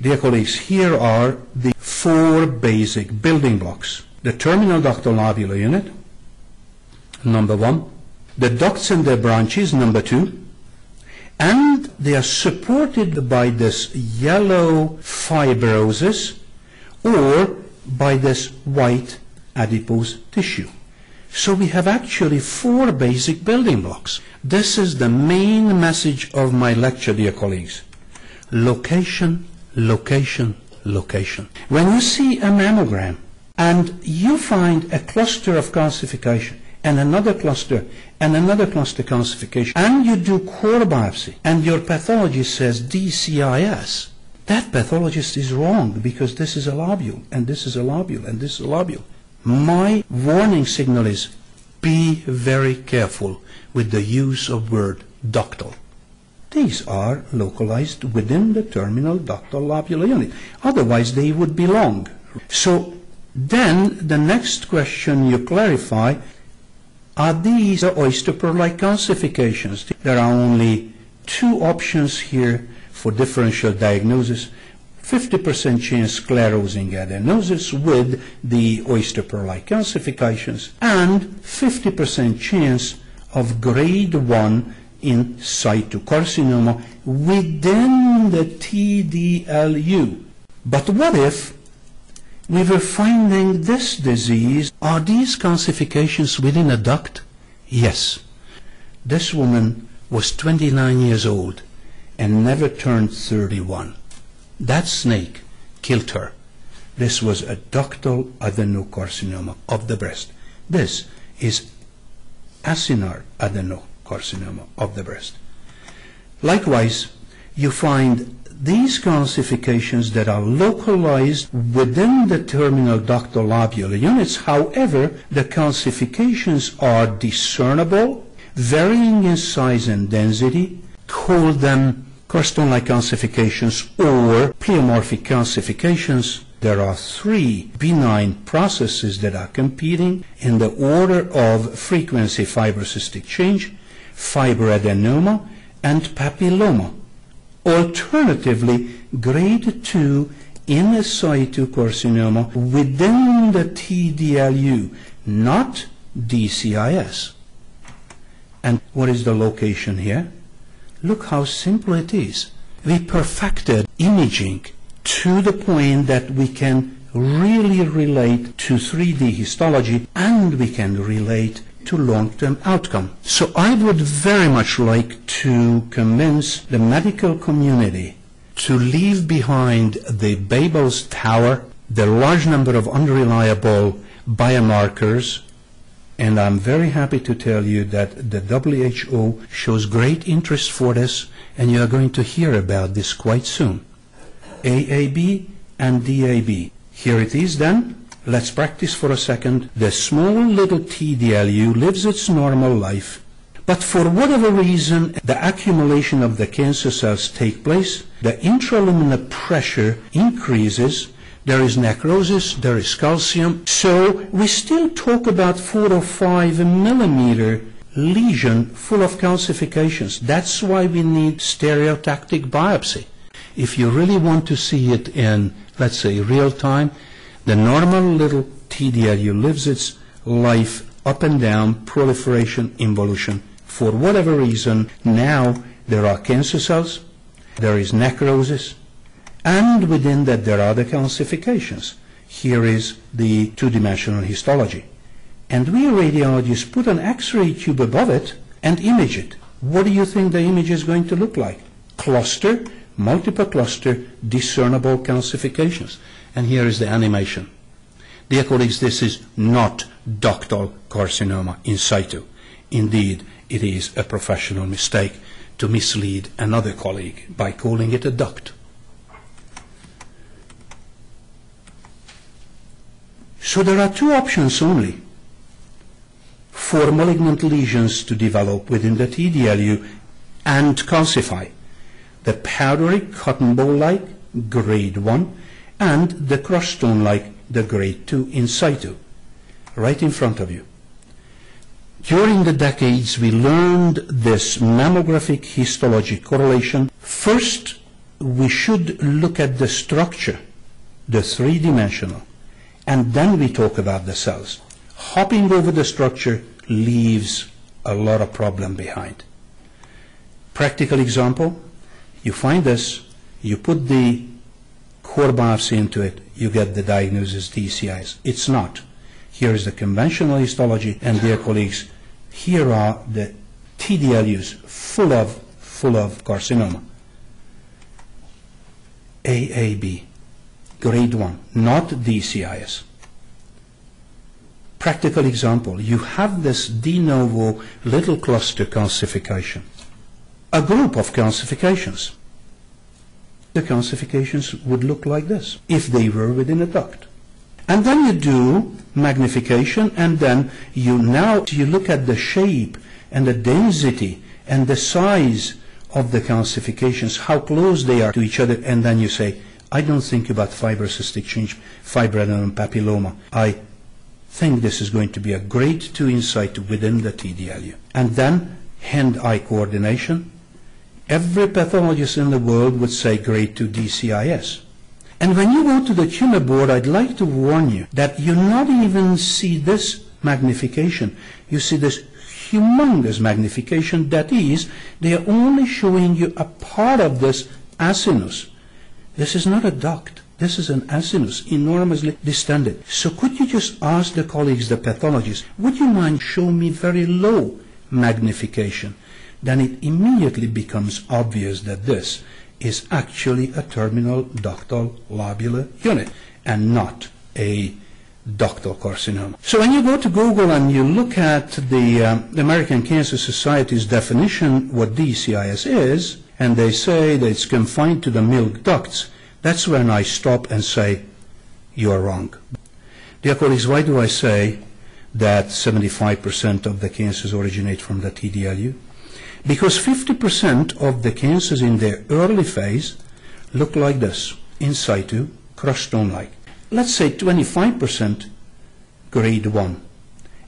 Dear colleagues, here are the four basic building blocks. The terminal ductal lobular unit, number one. The ducts and their branches, number two. And they are supported by this yellow fibrosis or by this white adipose tissue. So we have actually four basic building blocks. This is the main message of my lecture, dear colleagues. Location, location, location. When you see a mammogram and you find a cluster of calcification and another cluster and another cluster calcification and you do core biopsy and your pathologist says DCIS, that pathologist is wrong because this is a lobule and this is a lobule and this is a lobule. My warning signal is be very careful with the use of word ductal. These are localized within the terminal ductal lobular unit. Otherwise, they would belong. So then the next question you clarify, are these oyster pearl-like calcifications? There are only two options here for differential diagnosis. 50% chance sclerosing adenosis with the oyster pearl-like calcifications and 50% chance of grade 1 in situ carcinoma within the TDLU. But what if we were finding this disease? Are these calcifications within a duct? Yes. This woman was 29 years old and never turned 31. That snake killed her. This was a ductal adenocarcinoma of the breast. This is acinar adenocarcinoma of the breast. Likewise, you find these calcifications that are localized within the terminal ductal lobular units. However, the calcifications are discernible, varying in size and density. Call them crushed stone-like calcifications or pleomorphic calcifications. There are three benign processes that are competing in the order of frequency fibrocystic change, fibroadenoma, and papilloma. Alternatively, grade 2 in situ carcinoma within the TDLU, not DCIS. And what is the location here? Look how simple it is. We perfected imaging to the point that we can really relate to 3D histology and we can relate to long-term outcome. So I would very much like to convince the medical community to leave behind the Babel's Tower, the large number of unreliable biomarkers, and I'm very happy to tell you that the WHO shows great interest for this, and you are going to hear about this quite soon. AAB and DAB. Here it is then. Let's practice for a second. The small little TDLU lives its normal life, but for whatever reason, the accumulation of the cancer cells take place, the intraluminal pressure increases, there is necrosis, there is calcium. So we still talk about four or five millimeter lesion full of calcifications. That's why we need stereotactic biopsy. If you really want to see it in, let's say, real time, the normal little TDLU lives its life up and down, proliferation, involution. For whatever reason, now there are cancer cells, there is necrosis, and within that there are the calcifications. Here is the two-dimensional histology. And we radiologists put an X-ray tube above it and image it. What do you think the image is going to look like? Cluster, multiple cluster, discernible calcifications. And here is the animation. Dear colleagues, this is not ductal carcinoma in situ. Indeed, it is a professional mistake to mislead another colleague by calling it a duct. So there are two options only for malignant lesions to develop within the TDLU and calcify. The powdery cotton ball-like grade 1 and the crushed stone-like, the grade 2 in situ, right in front of you. During the decades, we learned this mammographic histology correlation first we should look at the structure, the three-dimensional, and then we talk about the cells. Hopping over the structure leaves a lot of problem behind. Practical example, you find this, you put the core biopsy into it, you get the diagnosis DCIS. It's not. Here is the conventional histology, and dear colleagues, here are the TDLUs full of, full of carcinoma. AAB, grade 1, not DCIS. Practical example, you have this de novo little cluster calcification, a group of calcifications. The calcifications would look like this if they were within a duct. And then you do magnification and then you now you look at the shape and the density and the size of the calcifications, how close they are to each other, and then you say, I don't think about fibrocystic change, fibroadenoma papilloma. I think this is going to be a grade 2 in situ within the TDLU. And then hand-eye coordination. Every pathologist in the world would say grade 2 DCIS. And when you go to the tumor board, I'd like to warn you that you not even see this magnification. You see this humongous magnification. That is, they are only showing you a part of this acinus. This is not a duct. This is an acinus, enormously distended. So could you just ask the colleagues, the pathologists, would you mind show me very low magnification? Then it immediately becomes obvious that this is actually a terminal ductal lobular unit and not a ductal carcinoma. So when you go to Google and you look at the um, American Cancer Society's definition what DCIS is, and they say that it's confined to the milk ducts, that's when I stop and say, you are wrong. Dear colleagues, why do I say that 75% of the cancers originate from the TDLU? Because 50% of the cancers in their early phase look like this, in situ, crushed stone-like let's say 25% grade 1.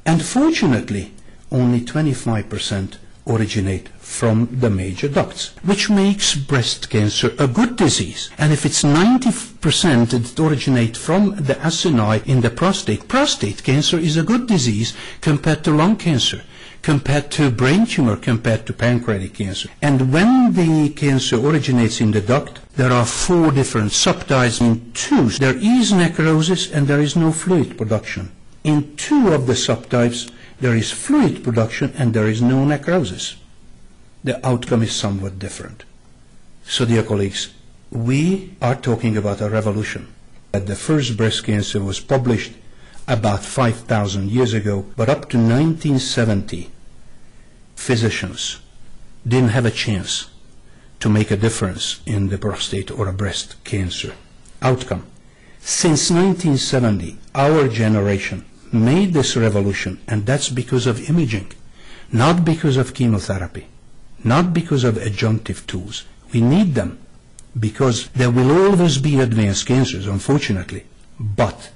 And fortunately, only 25% originate from the major ducts, which makes breast cancer a good disease. And if it's 90% that originate from the acini in the prostate, prostate cancer is a good disease compared to lung cancer compared to brain tumor, compared to pancreatic cancer. And when the cancer originates in the duct, there are four different subtypes. In two, there is necrosis and there is no fluid production. In two of the subtypes, there is fluid production and there is no necrosis. The outcome is somewhat different. So, dear colleagues, we are talking about a revolution. The first breast cancer was published about 5,000 years ago, but up to 1970, physicians didn't have a chance to make a difference in the prostate or a breast cancer outcome. Since 1970, our generation made this revolution, and that's because of imaging, not because of chemotherapy, not because of adjunctive tools. We need them because there will always be advanced cancers, unfortunately, but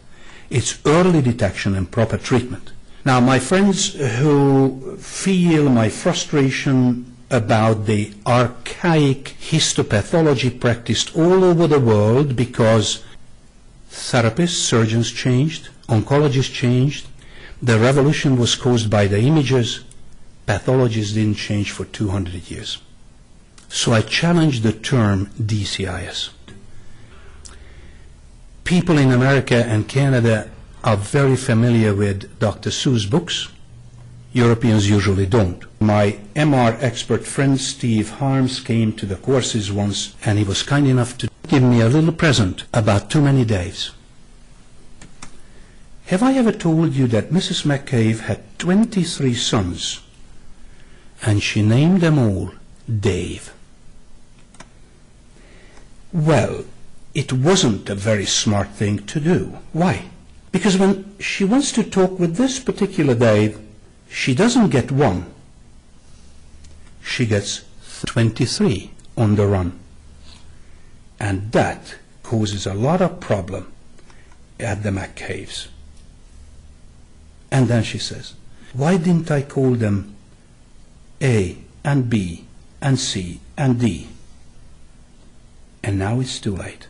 it's early detection and proper treatment. Now, my friends who feel my frustration about the archaic histopathology practiced all over the world because therapists, surgeons changed, oncologists changed, the revolution was caused by the images, pathologists didn't change for 200 years. So I challenge the term DCIS people in America and Canada are very familiar with Dr. Seuss books. Europeans usually don't. My MR expert friend Steve Harms came to the courses once and he was kind enough to give me a little present about Too Many Daves. Have I ever told you that Mrs. McCave had 23 sons and she named them all Dave? Well, it wasn't a very smart thing to do. Why? Because when she wants to talk with this particular Dave, she doesn't get one. She gets 23 on the run. And that causes a lot of problem at the McCaves. And then she says, why didn't I call them A and B and C and D? and now it's too late.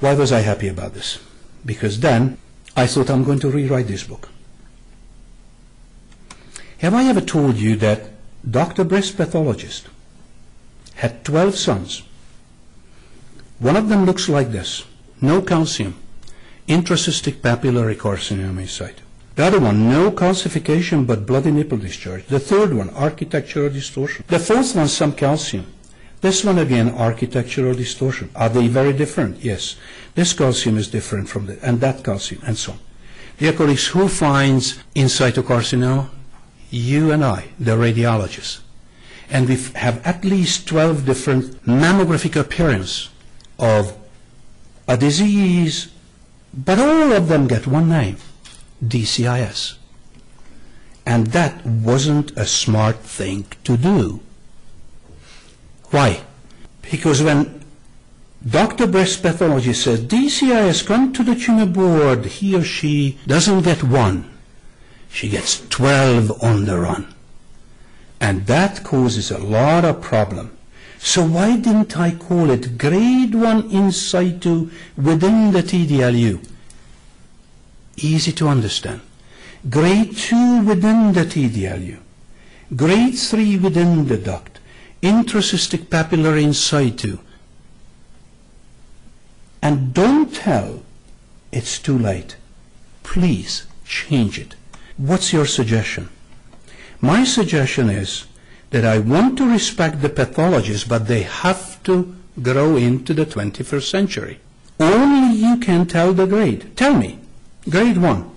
Why was I happy about this? Because then I thought I'm going to rewrite this book. Have I ever told you that Dr. Breast pathologist had 12 sons? One of them looks like this. No calcium. Intracystic papillary carcinoma in situ. The other one, no calcification but bloody nipple discharge. The third one, architectural distortion. The fourth one, some calcium. This one again, architectural distortion. Are they very different? Yes. This calcium is different from the, and that calcium, and so on. Dear colleagues, who finds in situ carcinoma? You and I, the radiologists. And we have at least 12 different mammographic appearance of a disease, but all of them get one name, DCIS. And that wasn't a smart thing to do. Why? Because when Dr. Breast Pathology says DCI has come to the tumor board, he or she doesn't get one. She gets 12 on the run. And that causes a lot of problem. So why didn't I call it grade 1 in situ within the TDLU? Easy to understand. Grade 2 within the TDLU. Grade 3 within the duct. Intracystic papillary in situ. And don't tell it's too late. Please change it. What's your suggestion? My suggestion is that I want to respect the pathologists, but they have to grow into the 21st century. Only you can tell the grade. Tell me. Grade 1.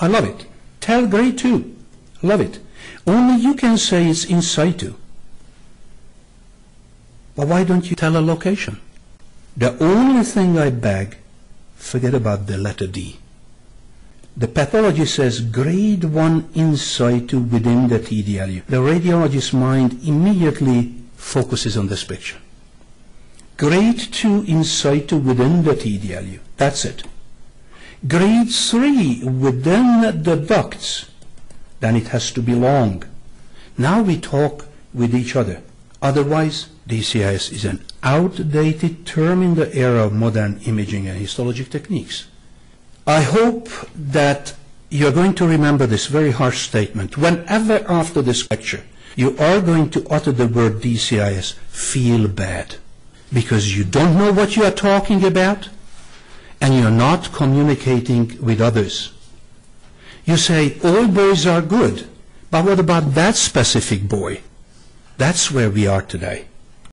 I love it. Tell grade 2. Love it. Only you can say it's in situ. But why don't you tell a location? The only thing I beg, forget about the letter D. The pathology says grade 1 in situ within the TDLU. The radiologist's mind immediately focuses on this picture. Grade 2 in situ within the TDLU. That's it. Grade 3 within the ducts. Then it has to be long. Now we talk with each other. Otherwise, DCIS is an outdated term in the era of modern imaging and histologic techniques. I hope that you're going to remember this very harsh statement. Whenever after this lecture you are going to utter the word DCIS, feel bad. Because you don't know what you are talking about and you're not communicating with others. You say, all boys are good, but what about that specific boy? That's where we are today.